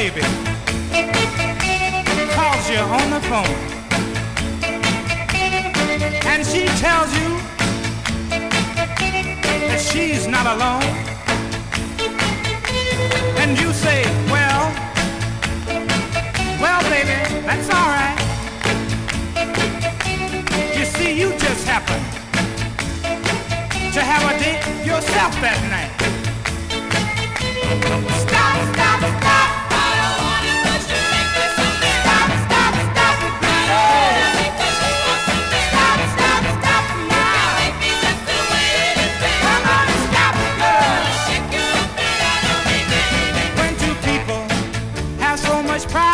baby. Calls you on the phone. And she tells you that she's not alone. And you say well well baby that's all right. You see you just happen to have a date yourself that night prize.